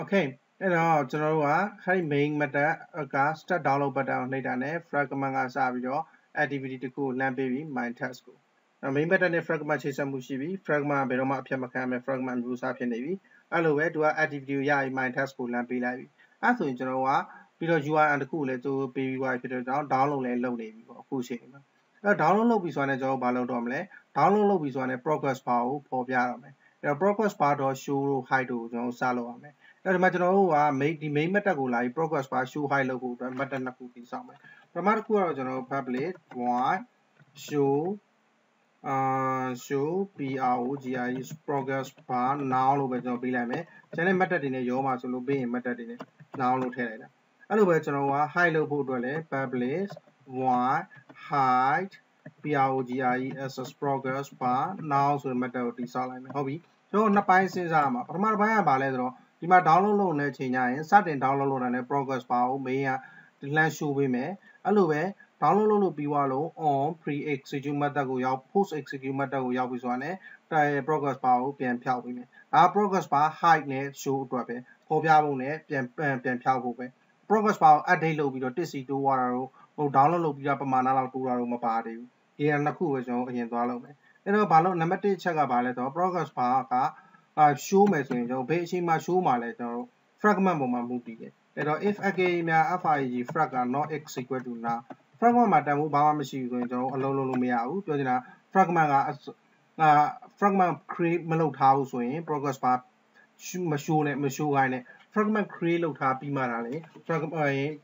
Okay အဲ့တော့ကျွန်တော်တို့ကအဲ့ဒီ main method က start download button ကိုနှိပ်တာနဲ့ fragment ကစပြီးတော့ activity တခုကိုလမ်းပေးပြီး my task ကို main method နဲ့ fragment ချိတ်ဆက်မှုရှိပြီး fragment ဘယ်တော့မှအဖြစ်မခံမဲ့ fragment မျိုးစားဖြစ်နေပြီအဲ့လိုပဲသူက activity ကိုရပြီး my task ကိုလမ်းပေးလိုက်ပြီအဲ့ဆိုရင်ကျွန်တော်ကပြီးတော့ URL တခုကိုလည်းသူပေးပြီးသွားဖြစ်တဲ့ကြောင့် download လည်းလုပ်နေပြီပေါ့အခုချိန်မှာအဲ့ download လုပ်ပြီးဆိုတော့ကျွန်တော်ဘာလုပ်တော့မလဲ download လုပ်ပြီးဆိုတော့ progress bar ကိုပေါ်ပြရမယ်အဲ့တော့ progress bar .show တို့ hide တို့ကိုကျွန်တော်စလုပ်ရမယ် အဲ့ဒီမှာကျွန်တော်တို့က main ဒီ main method ကိုလာပြီး progress bar show hide လုပ်ဖို့အတွက် method နှစ်ခုတည်ဆောက်မယ်ပထမတစ်ခုကတော့ကျွန်တော်တို့ public void show အာ show progress progress bar now လို့ပဲကျွန်တော်ပေးလိုက်မယ်ကျန်တဲ့ method တွေနဲ့ရောမှာဆိုလို့ပေးရင် method တွေနဲ့ now လို့ထည့်လိုက်တာအဲ့လိုပဲကျွန်တော်က hide လုပ်ဖို့အတွက်လည်း public void hide progress progress bar now ဆိုတဲ့ method ကိုတည်ဆောက်လိုက်မယ်ဟုတ်ပြီကျွန်တော်နှစ်ပိုင်းစဉ်းစားရမှာပထမတစ်ပိုင်းကဘာလဲဆိုတော့ ဒီမှာ download လုပ်နေတဲ့အချိန်ကျရင်စတင် download လုပ်တာနဲ့ progress bar ကို main ကလှမ်း show ပေးမယ်အဲ့လိုပဲ download လုပ်လို့ပြီးသွားလို့ on pre execute method ကိုရောက် post execute method ကိုရောက်ပြီဆိုတာနဲ့ progress bar ကိုပြန်ဖြောက်ပေးမယ်ဒါ progress bar height နဲ့ show အတွက်ပဲပေါ်ပြဖို့နဲ့ပြန်ပြန်ဖြောက်ဖို့ပဲ progress bar ကို update လုပ်ပြီးတော့တစ်စီတိုးသွားတာတော့ဟို download လုပ်ပြီးတော့ပမာဏလောက်တိုးတာတော့မပါသေးဘူးဒီကနှစ်ခုပဲကျွန်တော်အရင်သွားလုပ်မယ်အဲ့တော့ဘာလို့နံပါတ်1ချက်ကဘာလဲဆိုတော့ progress bar က အာ show မယ်ဆိုရင်ကျွန်တော်ဘယ်အချိန်မှာ show မှာလဲကျွန်တော်တို့ fragment ပုံမှာမူတည်တယ်အဲ့တော့ if aka များ frag frag က not x equal to now fragment မှာတန်ဖိုးဘာမှမရှိဘူးဆိုရင်ကျွန်တော်အလုံးလုံးလို့မရဘူးပြောချင်တာ fragment ကအာ fragment create မလုပ်ထားဘူးဆိုရင် progress bar မ show နဲ့မ show ခိုင်းနဲ့ fragment create လုပ်ထားပြီးမှလာလေ fragment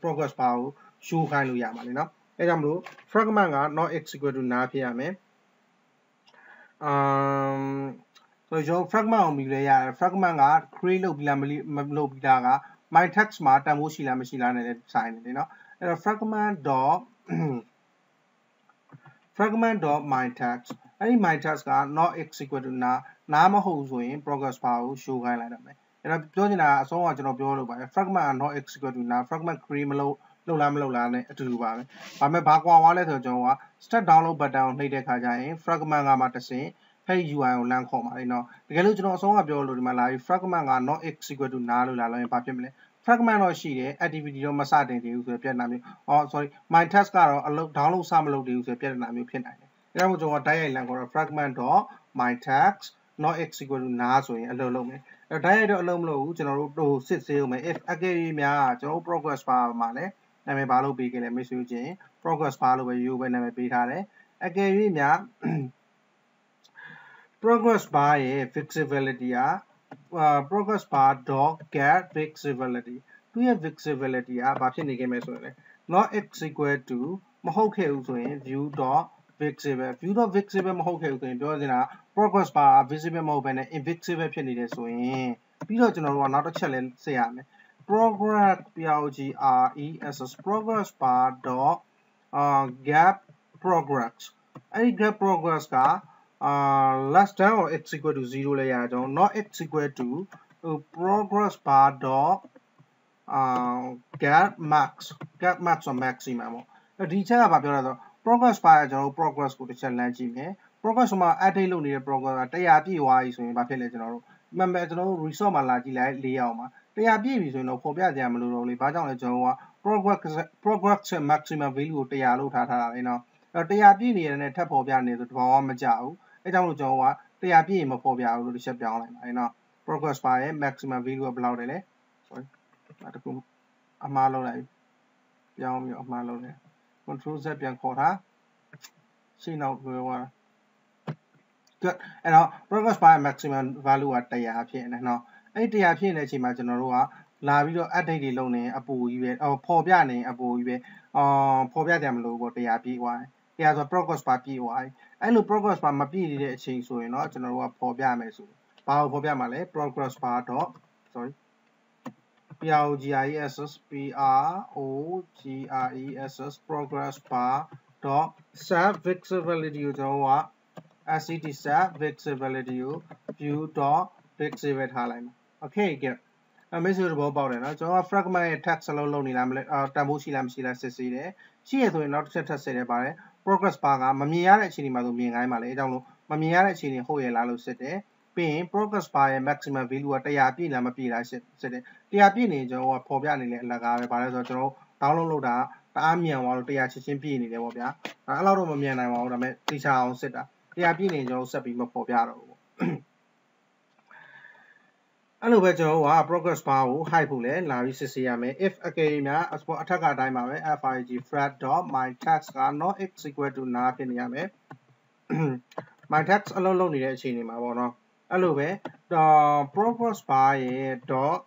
progress bar ကို show ခိုင်းလို့ရမှာလေနော်အဲကြောင့်မလို့ fragment က not x equal to နားဖြစ်ရမယ်အမ် ဆိုတော့ fragment ကိုမြည်လဲရတယ် fragment က create လုပ်ပြီးလားမလုပ်ပြီးလားက my text မှာတန်ဖိုးရှိလားမရှိလားနဲ့ဆိုင်နေတယ်เนาะအဲ့တော့ fragment dot fragment dot my text အဲ့ဒီ my text က not x equal to နာနာမဟုတ်ဆိုရင် progress bar ကို show ခိုင်းလိုက်တော့မယ်အဲ့တော့ပြောချင်တာအဆုံးကကျွန်တော်ပြောလို့ပါတယ် fragment က not x equal to နာ fragment create မလုပ်လုပ်လားမလုပ်လားနဲ့အတူတူပါပဲ။ဒါပေမဲ့ဘာကွာသွားလဲဆိုတော့ကျွန်တော်က start download button ကိုနှိပ်တဲ့ခါကျရင် fragment ကမှတစ်ဆင့် ဖက် UI ကိုလမ်းခေါ်ပါလေနော်။တကယ်လို့ကျွန်တော်အဆုံးကပြောလို့ဒီမှာလာပြီး fragment က not x equal to နားလို့လာလို့ရင်ဘာဖြစ်မလဲ fragment တော့ရှိတယ် activity တော့မစတင်သေးဘူးဆိုတဲ့ပြဿနာမျိုး။အော် sorry my task ကတော့အလုပ် download စမလုပ်သေးဘူးဆိုတဲ့ပြဿနာမျိုးဖြစ်နိုင်တယ်။အဲဒါမို့ကျွန်တော်တိုက်ရိုက်လမ်းခေါ်တော့ fragment.my task not x equal to နားဆိုရင်အလုပ်လုပ်မယ်။အဲတိုက်ရိုက်တော့အလုပ်မလုပ်ဘူးကျွန်တော်တို့ဟိုစစ်ဆေးအောင်မယ် if array များကျွန်တော် progress bar မှာလည်းနာမည်ဘာလို့ပေးခဲ့လဲမေ့ဆိုခြင်း progress bar လို့ပဲရိုးပဲနာမည်ပေးထားတယ်အကယ်၍များ progress bar ရဲ့ fixability က progress bar dot get fixability သူရဲ့ fixability ကဘာဖြစ်နေခဲ့မယ်ဆိုရင်လဲ not x equal to မဟုတ်ခဲ့ဘူးဆိုရင် view dot visible view dot visible မဟုတ်ခဲ့ဘူးဆိုရင်ပြောချင်တာ progress bar visible မဟုတ်ဘဲနဲ့ invisible ဖြစ်နေတယ်ဆိုရင်ပြီးတော့ကျွန်တော်တို့ကနောက်တစ်ချက်လဲဆက်ရမယ် progress progress progress bar dot uh, gap progress အဲ့ဒီ gap progress က uh, less than or x equal to 0လဲရအောင် not x equal to progress bar dot uh, gap max gap max or maximum ပေါ့ဒီချက်ကဘာပြောလဲဆိုတော့ progress bar ကကျွန်တော်တို့ progress ကိုတစ်ချက်လမ်းကြည့်မယ် progress မှာ update လုပ်နေတဲ့ progress က100ပြည့်သွားပြီဆိုရင်ဘာဖြစ်လဲကျွန်တော်တို့မှန်ပဲကျွန်တော်တို့ resource မှာလာကြည့်လိုက်၄အောင်မှာ100ပြည့်ပြီဆိုရင်တော့ဖော်ပြကြရမလို့တော့လေဘာကြောင့်လဲကျွန်တော်က progress progress maximum value ကို100လို့ထားထားတာလေနော်အဲ့100ပြည့်နေရတဲ့ထပ်ဖော်ပြနေဆိုတဘာမှမကြဘူး အဲကြောင့်လို့ကျွန်တော်က100ပြည့်ရင်မဖော်ပြဘူးလို့တစ်ချက်ပြောင်းလိုက်ပါလေနော် progress bar ရဲ့ maximum value ကဘယ်လောက်လဲလဲ sorry အဲ့တခုအမှားလုပ်လိုက်ပြောင်းပြီးအမှားလုပ်လိုက် control z ပြန်ခေါ်ထားရှင်းတော့ပြောသွား good အဲ့တော့ progress bar maximum value က100ဖြစ်နေနော်အဲ့တရားဖြစ်နေတဲ့အချိန်မှာကျွန်တော်တို့ကလာပြီးတော့ update တွေလုပ်နေအပူကြီးပဲအော်ပေါ်ပြနေအပူကြီးပဲအော်ပေါ်ပြတယ်မလို့ပေါ့တရားပြေးသွားတယ် တရားဆို progress bar ပြေးသွားတယ်အဲ့လို progress bar မပြည့်နေတဲ့အချိန်ဆိုရင်တော့ကျွန်တော်တို့ကပေါ်ပြမယ်ဆိုဘာကိုပေါ်ပြမှာလဲ progress bar dot sorry progress progress progress bar dot set visibility ကိုကျွန်တော်က SCT set visibility ကို view dot visible ထားလိုက်မှာ okay ကဲ အမေဆိုသဘောပေါက်တယ်နော်ကျွန်တော်က fragment ရဲ့ text စလုံးလုံးနေလားမလဲအာတန်ဖိုးရှိလားမရှိလားစစ်ဆေးတယ်ရှိရဆိုရင်နောက်တစ်ချက်ထပ်စစ်တယ်ပါတယ် progress bar ကမမြင်ရတဲ့အခြေအနေမှာဆိုမြင်ခိုင်းပါလေအဲကြောင့်လို့မမြင်ရတဲ့အခြေအနေဟုတ်ရဲ့လားလို့စစ်တယ်ပြီးရင် progress bar ရဲ့ maximum value က100ပြည့်လားမပြည့်လားစစ်တယ်100ပြည့်နေကျွန်တော်ကပေါ်ပြနေတဲ့အလကားပဲဗါလဲဆိုတော့ကျွန်တော် download လုပ်တာတအားမြန်သွားလို့100ချက်ချင်းပြည့်နေတယ်ပေါ့ဗျာအဲ့လောက်တော့မမြန်နိုင်ပါဘူးဒါပေမဲ့တိကျအောင်စစ်တာ100ပြည့်နေကျွန်တော်ဆက်ပြီးမပေါ်ပြတော့ဘူးပေါ့ အဲ့လိုပဲကျွန်တော်က progress bar ကို hide ဖို့လဲလာပြီးစစ်ဆေးရမယ် if အကယ်များအထက်ကအတိုင်းပါပဲ fig fret.my tax က not x equal to နာဖြစ်နေရမယ် my tax အလုံးလုံးနေတဲ့အခြေအနေမှာပေါ့နော်အဲ့လိုပဲ progress bar ရဲ့ dot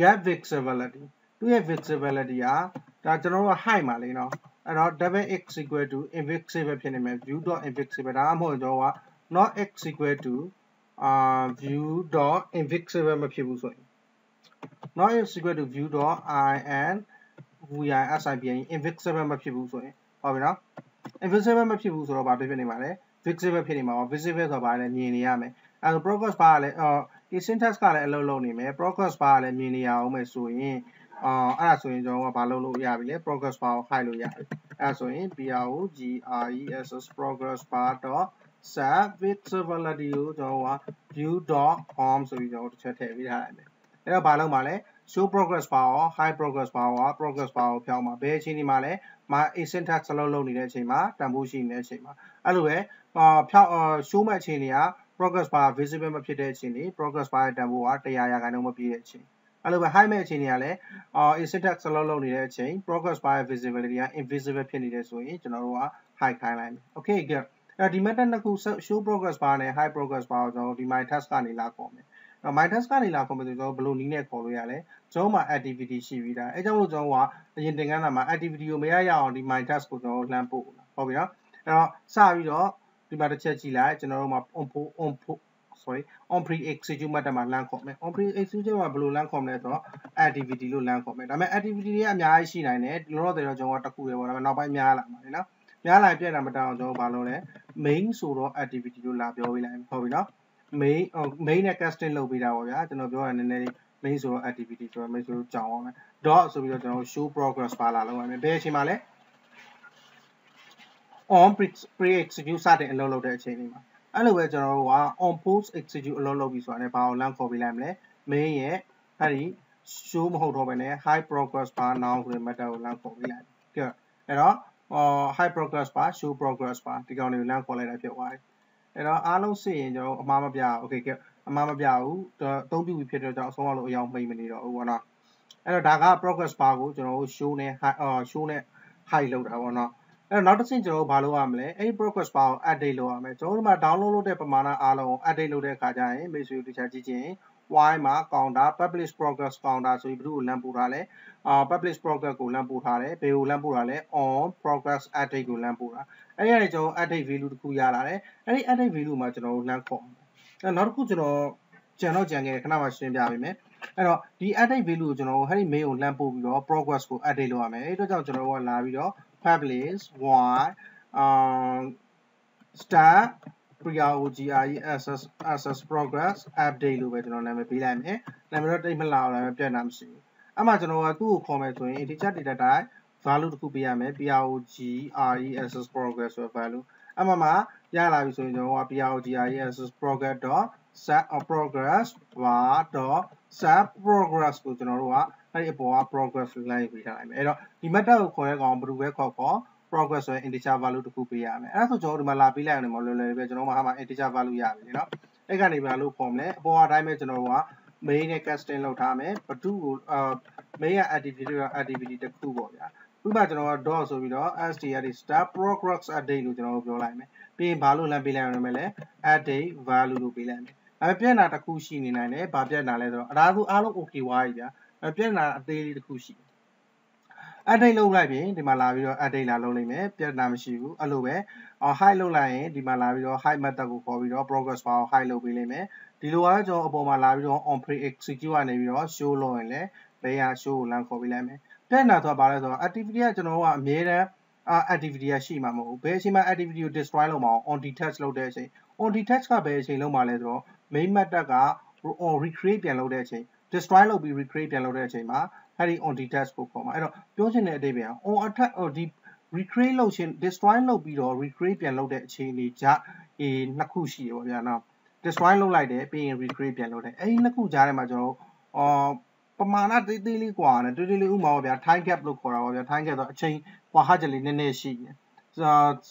get visibility သူ့ရဲ့ visibility ကဒါကျွန်တော်တို့က high မှာလေနော်အဲ့တော့ double x equal to invisible ဖြစ်နေမယ် view dot invisible ဒါမှမဟုတ်ကျွန်တော်က not x equal to အာ view dot invisible မဖြစ်ဘူးဆိုရင် not x equal to view dot i and vi sibn invisible မဖြစ်ဘူးဆိုရင်ဟုတ်ပြီနော် invisible မဖြစ်ဘူးဆိုတော့ဘာဖြစ်နေမှာလဲ visible ဖြစ်နေမှာပါ visible ဆိုတာဘာလဲမြင်နေရမယ်အဲဒါ progress bar ကလည်းအော်ဒီ syntax ကလည်းအလုပ်လုပ်နေမယ် progress bar ကလည်းမြင်နေရအောင်မယ်ဆိုရင်အာအဲ့ဒါဆိုရင်ကျွန်တော်ကဘာလုပ်လို့ရပြီလဲ progress bar ကို hide လို့ရပြီအဲ့ဒါဆိုရင် progress progress bar set visibility ကိုကျွန်တော်က view.home ဆိုပြီးကျွန်တော်တစ်ချက်ထည့်ပေးထားလိုက်မယ်အဲ့တော့ဘာလုပ်မှာလဲ show progress bar ရော high progress bar ရော progress bar ကိုဖြောင်းမှာဘယ်အချိန်ဒီမှာလဲမ asyntax စလုံးလုံးနေတဲ့အချိန်မှာတန်ဖိုးရှိနေတဲ့အချိန်မှာအဲ့လိုပဲဖြောင်း show မဲ့အချိန်တွေက progress bar visible မဖြစ်တဲ့အချိန်တွေ progress bar ရဲ့တန်ဖိုးက100ရာခိုင်နှုန်းမပြည့်တဲ့အချိန်အဲ့လိုပဲ high မဲ့အချိန်တွေကလည်းအာ asyntax စလုံးလုံးနေတဲ့အချိန် progress bar ရဲ့ visibility က invisible ဖြစ်နေတယ်ဆိုရင်ကျွန်တော်တို့က high ခိုင်းလိုက်မယ် okay good အဲ့ဒီ method နှစ်ခု show progress bar နဲ့ high progress bar ကိုကျွန်တော်ဒီ my task ကနေလာခေါ်မယ်အဲ့ my task ကနေလာခေါ်မယ်ဆိုကျွန်တော်ဘယ်လိုနည်းနဲ့ခေါ်လို့ရလဲကျွန်တော်မှာ activity ရှိပြီးသားအဲကြောင့်လို့ကျွန်တော်ကအရင်သင်ခန်းစာမှာ activity ကိုမရရအောင်ဒီ my task ကိုကျွန်တော်လှမ်းပို့ဟုတ်ပြီနော်အဲ့တော့စပြီးတော့ဒီမှာတစ်ချက်ကြည့်လိုက်ကျွန်တော်တို့မှာ on on sorry on pre execute method မှာလမ်းခေါ်မယ် on pre execute မှာဘယ်လိုလမ်းခေါ်မလဲဆိုတော့ activity လို့လမ်းခေါ်မယ်ဒါပေမဲ့ activity တွေကအများကြီးရှိနိုင်တယ်လောလောဆယ်တော့ကျွန်တော်ကတစ်ခုပဲပေါ့ဒါပေမဲ့နောက်ပိုင်းများလာမှာလေနော် များလာပြည့်တာမတောင်းအောင်ကျွန်တော်ဘာလုပ်လဲ main ဆိုတော့ activity လို့လာပြောပေးလိုက်ဟုတ်ပြီနော် main main နဲ့ casting လုပ်ပေးတာပေါ့ဗျာကျွန်တော်ပြောရနည်းနည်းလေး main ဆိုတော့ activity ဆိုတော့ main ဆိုတော့ကြောင်အောင်မယ် dot ဆိုပြီးတော့ကျွန်တော် show progress ပါလာလုပ်ရမယ်ဘယ်အချိန်မှာလဲ on pre execute စတဲ့အလုပ်လုပ်တဲ့အချိန်လေးမှာအဲ့လိုပဲကျွန်တော်တို့က on post execute အလုပ်လုပ်ပြီဆိုတာနဲ့ဘာကိုလမ်းခေါ်ပေးလိုက်မလဲ main ရဲ့အဲ့ဒီ show မဟုတ်တော့ဘဲနဲ့ high progress bar now ဆိုတဲ့ method ကိုလမ်းခေါ်ပေးလိုက်ကြည့်အဲ့တော့ high progress bar show progress bar ဒီကောင်လေးကိုလမ်းခေါ်လိုက်တာဖြစ်သွားတယ်အဲ့တော့အားလုံးစစ်ရင်ကျွန်တော်အမှားမပြဘူး okay ကဲအမှားမပြဘူးအသုံးပြုပြီးဖြစ်တော့ကျွန်တော်အဆုံးအောင်လို့အယောင်မိတ်မနေတော့ဘူးပေါ့နော်အဲ့တော့ဒါက progress bar ကိုကျွန်တော်တို့ show နဲ့ high show နဲ့ high လုပ်တာပေါ့နော်အဲ့တော့နောက်တစ်ဆင့်ကျွန်တော်တို့ဘာလုပ်ရမလဲအဲ့ဒီ progress bar ကို update လုပ်ရမယ်ကျွန်တော်တို့မှာ download လုပ်တဲ့ပမာဏအားလုံးကို update လုပ်တဲ့အခါကျရင်မိတ်ဆွေတို့တခြားကြည့်ချင်း y မှာ counter publish progress counter ဆိုပြီးဘယ်သူ့ကိုလမ်းပို့ထားလဲအာ publish progress ကိုလမ်းပို့ထားတယ်ဘယ်ကိုလမ်းပို့ထားလဲ on progress update ကိုလမ်းပို့တာအဲ့ဒီကနေကျွန်တော် update value တစ်ခုရလာတယ်အဲ့ဒီ update value မှာကျွန်တော်တို့လမ်းခေါ်အဲ့နောက်တစ်ခုကျွန်တော်ကြံတော့ကြံခဲ့ခဏမှရှင်းပြပေးမယ်အဲ့တော့ဒီ update value ကိုကျွန်တော်အဲ့ဒီ mail ကိုလမ်းပို့ပြီးတော့ progress ကို update လုပ်ရမယ်အဲ့အတွက်ကြောင့်ကျွန်တော်တို့ကလာပြီးတော့ publish y um star PROGRESS access progress update လို့ပဲကျွန်တော်နာမည်ပေးလိုက်မယ်နာမည်တော့တိတ်မလာအောင်လည်းပြတ်တာမရှိဘူးအဲ့မှာကျွန်တော်ကသူ့ကိုခေါ်မယ်ဆိုရင် integer data type value တစ်ခုပေးရမယ် PROGRESS progress ဆိုတဲ့ value အဲ့မှာမှရလာပြီဆိုရင်ကျွန်တော်က PROGRESS progress dot set of progress var dot set progress ကိုကျွန်တော်တို့ကအဲ့ဒီအပေါ်က progress လိုက်ပေးထားလိုက်မယ်အဲ့တော့ဒီ method ကိုခေါ်တဲ့ကောင်ဘယ်လိုပဲခေါ်ခေါ် progress ဆိုရင် integer value တစ်ခုပေးရမယ်အဲ့ဒါဆိုကျွန်တော်ဒီမှာလာပေးလိုက်ရတယ်မလွယ်လွယ်ပဲကျွန်တော်မှာဟာမှာ integer value ရပြီလေနော်အဲ့ကနေပြန်လို့ form လဲအပေါ်အတိုင်းပဲကျွန်တော်က main နဲ့ casting လောက်ထားမယ်ဘဒုကိုအာ main က activity က activity တစ်ခုပေါ့ဗျာဥပမာကျွန်တော်က dot ဆိုပြီးတော့ str တွေ star progress update လို့ကျွန်တော်ပြောလိုက်မယ်ပြီးရင်ဘာလို့လမ်းပေးလိုက်ရမလဲ update value လို့ပေးလိုက်မယ်အဲပြက်နာတစ်ခုရှိနေနိုင်တယ်ဘာပြက်နာလဲဆိုတော့အလားတူအားလုံး okay ဝါးပြီဗျာအဲပြက်နာအသေးလေးတစ်ခုရှိတယ် update လုပ်လိုက်ပြင်ဒီမှာလာပြီးတော့ update လာလုပ်လိုက်မယ်ပြဿနာမရှိဘူးအဲ့လိုပဲ hide လုပ်လိုက်ရင်ဒီမှာလာပြီးတော့ hide method ကိုခေါ်ပြီးတော့ progress bar ကို hide လုပ်ပေးလိုက်မယ်ဒီလိုကတော့ကျွန်တော်အပေါ်မှာလာပြီးတော့ on pre execute ကနေပြီးတော့ show လုပ်ရင်လည်းဘေးက show ကိုလမ်းခေါ်ပေးလိုက်မယ်ပြဿနာဆိုတာဘာလဲဆိုတော့ activity ကကျွန်တော်ကအမြဲတမ်း activity ကရှိမှာမဟုတ်ဘူးဘယ်အချိန်မှာ activity ကို destroy လုပ်မှာ on detach လုပ်တဲ့အချိန် on detach ကဘယ်အချိန်လုပ်မှာလဲဆိုတော့ main method က on recreate ပြန်လုပ်တဲ့အချိန် destroy လုပ်ပြီး recreate ပြန်လုပ်တဲ့အချိန်မှာ အဲ့ဒီ on detach ကိုခေါ်မှာအဲ့တော့ပြောချင်တဲ့အဓိပ္ပာယ် on attack ဒီ recreate လုပ်ခြင်း destroy လုပ်ပြီးတော့ recreate ပြန်လုပ်တဲ့အချိန်လေးကြအေးနှစ်ခုရှိရပါဗျာနော် destroy လုပ်လိုက်တယ်ပြီးရင် recreate ပြန်လုပ်တယ်အဲ့ဒီနှစ်ခုကြားထဲမှာကျွန်တော်အော်ပမာဏသေးသေးလေးกว่าနဲ့တွေ့တွေ့လေးဥမာပါဗျာ time gap လို့ခေါ်တာပါဗျာ time gap ဆိုအချိန်ကွာဟချက်လေးနည်းနည်းရှိတယ်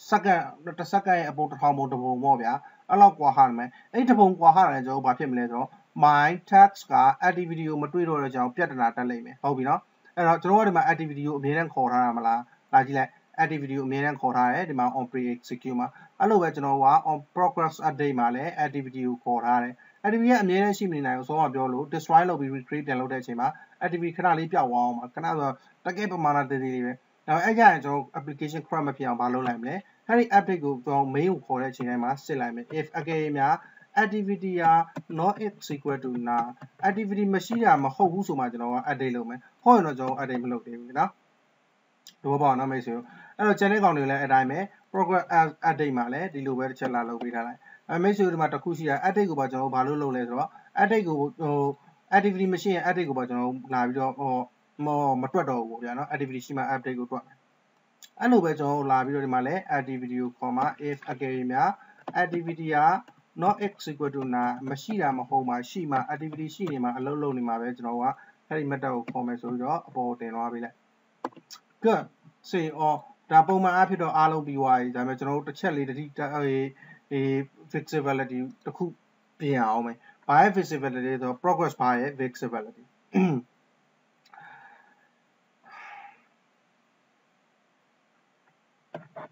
စက္ကန့်တစ်စက္ကန့်ရဲ့အပုံတစ်ထောင်ပုံတစ်ပုံပေါ့ဗျာအဲ့လောက်ကွာဟမယ်အဲ့ဒီတစ်ပုံကွာဟတာလည်းကျွန်တော်ဘာဖြစ်မလဲဆိုတော့ my task က activity ကိုမတွေ့တော့တဲ့ကြောင်ပြဿနာတက်လိမ့်မယ်ဟုတ်ပြီနော်အဲ့တော့ကျွန်တော်ကဒီမှာ activity ကိုအမြဲတမ်းခေါ်ထားတာမလားလာကြည့်လိုက် activity ကိုအမြဲတမ်းခေါ်ထားတယ်ဒီမှာ on pre execute မှာအဲ့လိုပဲကျွန်တော်က on progress update မှာလည်း activity ကိုခေါ်ထားတယ် activity ကအမြဲတမ်းရှိနေနိုင်အောင်ဆုံးမပြောလို့ destroy လုပ်ပြီး recreate ပြန်လုပ်တဲ့အချိန်မှာ activity ခဏလေးပြောက်သွားအောင်ပါခဏဆိုတကယ်ပမာဏသေးသေးလေးပဲဒါအဲ့ကြရင်ကျွန်တော် application crap မဖြစ်အောင်မလုပ်လိုက်မလဲအဲ့ဒီ update ကိုကျွန်တော် main ကိုခေါ်တဲ့အချိန်တိုင်းမှာစစ်လိုက်မယ် if အကယ်၍များ activity က not is equal to none activity မရှိတာမဟုတ်ဘူးဆိုမှကျွန်တော်က update လုပ်မယ်ဟုတ်ရင်တော့ကျွန်တော် update မလုပ်သေးဘူးနော်ဒီဘောပေါ့နော်မိတ်ဆွေတို့အဲ့တော့ channel ကောင်တွေလည်းအတိုင်းပဲ program update မှာလည်းဒီလိုပဲတစ်ချက်လာလုပ်ပေးထားလိုက်အဲမိတ်ဆွေတို့ဒီမှာတစ်ခုရှိတာ update ကိုပါကျွန်တော်ဘာလို့လုပ်လဲဆိုတော့ update ကိုဟို activity မရှိရင် update ကိုပါကျွန်တော်လာပြီးတော့ဟိုမမတွက်တော့ဘူးပေါ့ဗျာနော် activity ရှိမှ update ကိုတွက်မယ်အဲ့လိုပဲကျွန်တော်လာပြီးတော့ဒီမှာလည်း activity ကိုခေါ်မှာ if အကယ်၍များ activity က not x equal to နာမရှိတာမဟုတ်မှရှိမှ activity ရှိနေမှအလုပ်လုပ်နေမှာပဲကျွန်တော်ကအဲ့ဒီ method ကိုခေါ်မယ်ဆိုပြီးတော့အပေါ်တင်သွားပေးလိုက် good say or ဒါပုံမှန်အဖြစ်တော့အားလုံးပြီးသွားပြီဒါပေမဲ့ကျွန်တော်တို့တစ်ချက်လေးတတိဟေး flexibility တခုပြင်အောင်မယ်ဘာရဲ့ visibility ဆိုတော့ progress bar ရဲ့ visibility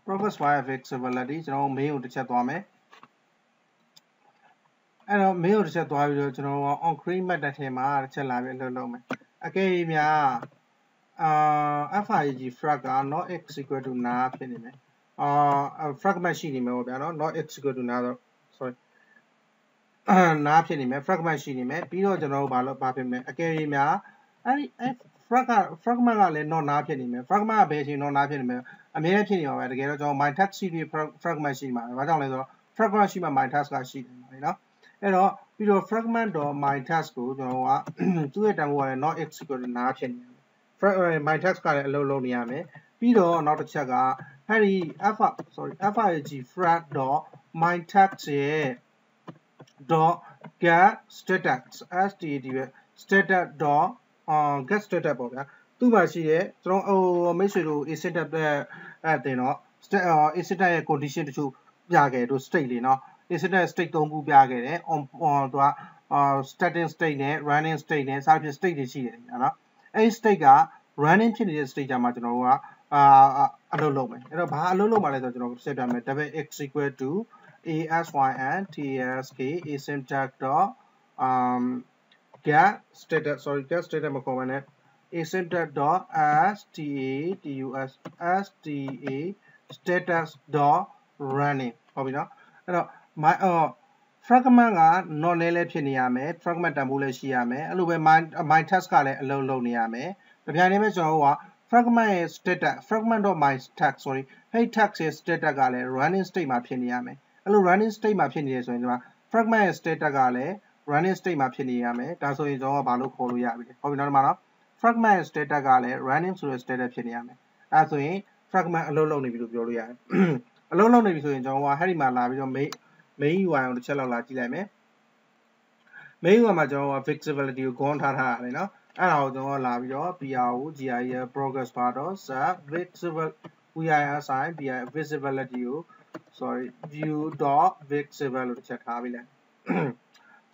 progress bar ရဲ့ visibility ကျွန်တော် main ကိုတစ်ချက်သွားမယ် အဲ့တော့ main ကိုတစ်ချက်သွားပြီးတော့ကျွန်တော်က on screen method ထဲမှာတစ်ချက်လာပြီးအလုပ်လုပ်မယ်အကယ်၍များအာ FIG frag က not x equal to နာဖြစ်နေမယ်အာ fragment ရှိနေမယ်ပေါ့ဗျာနော် not x equal to နာတော့ sorry နာဖြစ်နေမယ် fragment ရှိနေမယ်ပြီးတော့ကျွန်တော်တို့ဘာလို့ဘာဖြစ်မလဲအကယ်၍များအဲ့ဒီ frag က fragment ကလည်း not နာဖြစ်နေမယ် fragment ကဘယ်အချိန် not နာဖြစ်နေမယ်အမြဲဖြစ်နေပါပဲတကယ်တော့ကျွန်တော် my task ရှိပြီး fragment ရှိမှာဘာကြောင့်လဲဆိုတော့ fragment ရှိမှ my task ကရှိတယ်နော် အဲ့တော့ပြီးတော့ fragment.my task ကိုကျွန်တော်ကသူ့ရဲ့တန်ဖိုးကလည်း not x equal to နာဖြစ်နေတယ် my task ကလည်းအလုပ်လုပ်နေရမယ်ပြီးတော့နောက်တစ်ချက်ကအဲ့ဒီ f sorry fig frag.my task ရဲ့ dot get status stat ပဲ status dot uh get status ပေါ့ဗျာသူ့မှာရှိတဲ့ကျွန်တော်ဟိုမိတ်ဆွေတို့ asset တဲ့အဲ့တင်တော့ asset ရဲ့ condition တချို့ပြခဲ့တို့ state လေးเนาะ incident state သုံးခုပြခဲ့တယ် on on သူက starting state နဲ့ running state နဲ့စသဖြင့် state တွေရှိတယ်နော်အဲ့ state က running ဖြစ်နေတဲ့ state ကြမှာကျွန်တော်တို့ကအာအလုပ်လုပ်မယ်အဲ့တော့ဘာအလုပ်လုပ်မှာလဲဆိုတော့ကျွန်တော်ဆက်ပြမယ် double x equal to asyn tsk asyntax dot um get status sorry get status မခေါ်ပါနဲ့ asyntax dot status sta status dot running ဟုတ်ပြီနော်အဲ့တော့ my အော် fragment က not လဲလဲဖြစ်နေရမယ် fragment တန်ဖိုးလည်းရှိရမယ်အဲ့လိုပဲ my my task ကလည်းအလုပ်လုပ်နေရမယ်တပြိုင်တည်းပဲကျွန်တော်တို့က fragment ရဲ့ status fragment.my task sorry အဲ့ task ရဲ့ status ကလည်း running state မှာဖြစ်နေရမယ်အဲ့လို running state မှာဖြစ်နေရဆိုရင်ဒီမှာ fragment ရဲ့ status ကလည်း running state မှာဖြစ်နေရမယ်ဒါဆိုရင်ကျွန်တော်ကဘာလို့ခေါ်လို့ရပြီလဲဟုတ်ပြီနော်ဒီမှာနော် fragment ရဲ့ status ကလည်း running ဆိုတဲ့ status ဖြစ်နေရမယ်အဲဆိုရင် fragment အလုပ်လုပ်နေပြီလို့ပြောလို့ရတယ်အလုပ်လုပ်နေပြီဆိုရင်ကျွန်တော်ကဟဲ့ဒီမှာလာပြီးတော့ main main UI ကိုတစ်ချက်လောက်လာကြည့်လိုက်မယ် main UI မှာကျွန်တော်က visibility ကို gone ထားထားရတယ်နော်အဲ့ဒါကိုကျွန်တော်လာပြီးတော့ PR ကို GI ရဲ့ progress bar တော့ set visible VISI BI visibility ကို sorry view dot visible လို့တစ်ချက်ထားပြီးလိုက်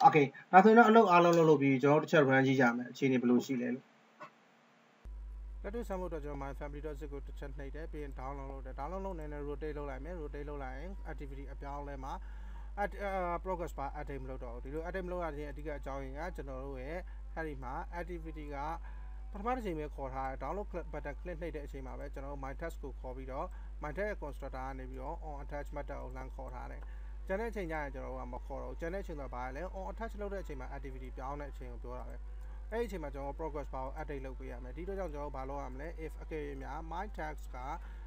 okay ဒါဆိုရင်တော့အလုပ်အားလုံးလုပ်လို့ပြီးကျွန်တော်တစ်ချက် run ကြည့်ကြမယ်အခြေအနေဘယ်လိုရှိလဲလို့လက်တွေ့ဆမ်းဖို့တော့ကျွန်တော် my family.zip ကိုတစ်ချက်နှိပ်တယ်ပြီးရင် download လုပ်တယ် download လုပ်နေတယ် rotate လုပ်လိုက်မယ် rotate လုပ်လိုက်ရင် activity အပြောင်းလဲမှာ at progress bar update မလုပ်တော့ဘူးဒီလို update မလုပ်ရတဲ့အဓိကအကြောင်းရင်းကကျွန်တော်တို့ရဲ့အဲ့ဒီမှာ activity ကပထမတစ်ချိန်ပဲခေါ်ထားတယ် download button click နှိပ်တဲ့အချိန်မှာပဲကျွန်တော်တို့ my task ကိုခေါ်ပြီးတော့ my task constructor ကနေပြီးတော့ on attach method ကိုလမ်းခေါ်ထားတယ်ကျန်တဲ့အချိန်ကျရင်ကျွန်တော်တို့ကမခေါ်တော့ကျန်တဲ့အချိန်တော့ဘာလဲ on attach လုပ်တဲ့အချိန်မှာ activity ပြောင်းတဲ့အချိန်ကိုပြောတာပဲအဲ့ဒီအချိန်မှာကျွန်တော် progress bar ကို update လုပ်ပေးရမယ်ဒီတော့ကြောင့်ကျွန်တော်ဘာလုပ်ရမလဲ if အကယ်၍များ my task က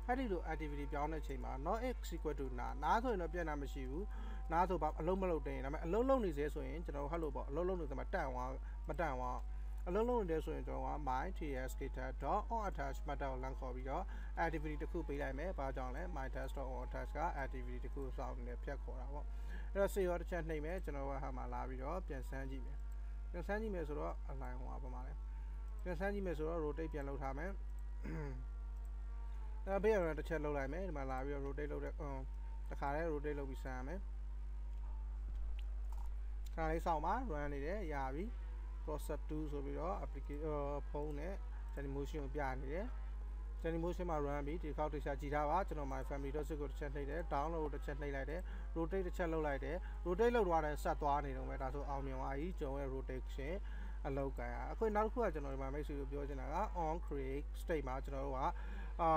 အဲ့ဒီလို activity ပြောင်းတဲ့အချိန်မှာ not x equal to နာနာဆိုရင်တော့ပြန်တာမရှိဘူး နားဆိုဘာအလုံးမလုပ်တဲ့ဒါပေမဲ့အလုံးလုံးနေစေဆိုရင်ကျွန်တော်ဟတ်လို့ပေါ့အလုံးလုံးနေစမှာတန့်သွားမတန့်သွားအလုံးလုံးနေတယ်ဆိုရင်ကျွန်တော်က my tsk.on_attach မှတ်တော့လမ်းခေါ်ပြီးတော့ activity တစ်ခုပေးလိုက်မယ်ဘာကြောင့်လဲ my test.on_attach က activity တစ်ခုစောင့်နေဖြတ်ခေါ်တာပေါ့အဲ့တော့ save ရောတစ်ချက်နှိပ်မယ်ကျွန်တော်ကဟာမှာလာပြီးတော့ပြန်ဆန်းကြည့်မယ်ပြန်ဆန်းကြည့်မယ်ဆိုတော့ align ဟိုပါပါလဲပြန်ဆန်းကြည့်မယ်ဆိုတော့ rotate ပြန်လုပ်ထားမယ်အဲ့ဘေးရတစ်ချက်လုပ်လိုက်မယ်ဒီမှာလာပြီးတော့ rotate လုပ်တဲ့တခါလဲ rotate လုပ်ပြီးဆန်းရမယ် ခါလေးစောင့်ပါ run နေတယ်ရပြီ process 2ဆိုပြီးတော့ application ဖုန်းနဲ့ animation ကိုပြနေတယ် animation မှာ run ပြီးဒီခေါက်တစ်ချက်ကြည့်ထားပါကျွန်တော် my family.zip ကိုတစ်ချက်နှိပ်တယ် download တစ်ချက်နှိပ်လိုက်တယ် rotate တစ်ချက်လုပ်လိုက်တယ် rotate လုပ်သွားတယ်ဆက်သွားနေတော့မယ်ဒါဆိုအောင်မြင်သွားပြီကျွန်တော်ရဲ့ rotation အလောက်ကန်ရအခုနောက်တစ်ခုကကျွန်တော်ဒီမှာမိတ်ဆွေကိုပြောချင်တာက on create state မှာကျွန်တော်တို့ကအာ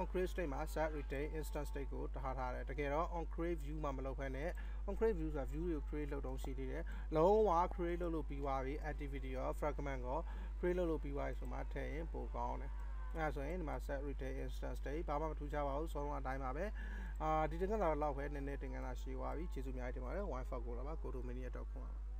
on create state မှာ set retain instance state ကိုထားထားတယ်တကယ်တော့ on create view မှာမလုပ်ဖ ೇನೆ on create view ဆိုတာ view ကို create လုပ်တော့ရှိသေးတယ်လုံးဝ create လုပ်လို့ပြီးသွားပြီ activity ရော fragment ကို create လုပ်လို့ပြီးသွားပြီဆိုမှထည့်ရင်ပိုကောင်းတယ်အဲဆိုရင်ဒီမှာ set retain instance state ဘာမှမထူးခြားပါဘူးဆုံးလုံးအတိုင်းပါပဲအာဒီတင်ကန်းလာတော့လောက်ပဲနည်းနည်းတင်ကန်းလာရှိသွားပြီကျေးဇူးများတင်ပါတယ် wifi ကိုလာပါ go to mania.com